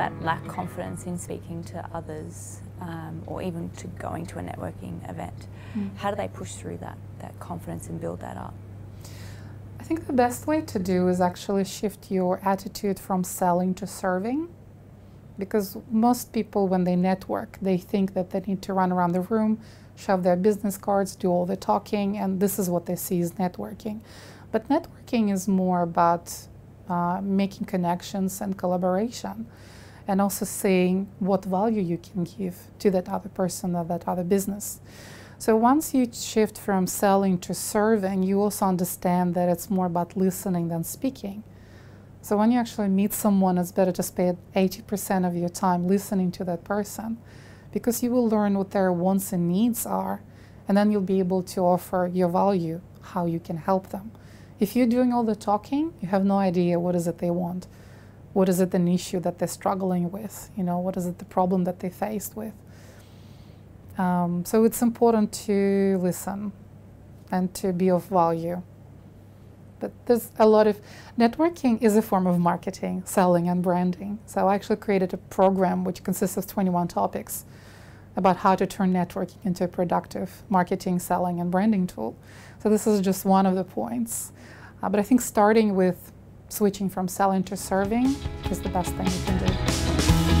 that lack confidence in speaking to others um, or even to going to a networking event, mm. how do they push through that, that confidence and build that up? I think the best way to do is actually shift your attitude from selling to serving. Because most people, when they network, they think that they need to run around the room, shove their business cards, do all the talking, and this is what they see as networking. But networking is more about uh, making connections and collaboration and also seeing what value you can give to that other person or that other business. So once you shift from selling to serving, you also understand that it's more about listening than speaking. So when you actually meet someone, it's better to spend 80% of your time listening to that person because you will learn what their wants and needs are, and then you'll be able to offer your value, how you can help them. If you're doing all the talking, you have no idea what is it they want. What is it an issue that they're struggling with? You know, what is it the problem that they're faced with? Um, so it's important to listen and to be of value. But there's a lot of networking is a form of marketing, selling, and branding. So I actually created a program which consists of 21 topics about how to turn networking into a productive marketing, selling, and branding tool. So this is just one of the points. Uh, but I think starting with switching from selling to serving is the best thing you can do.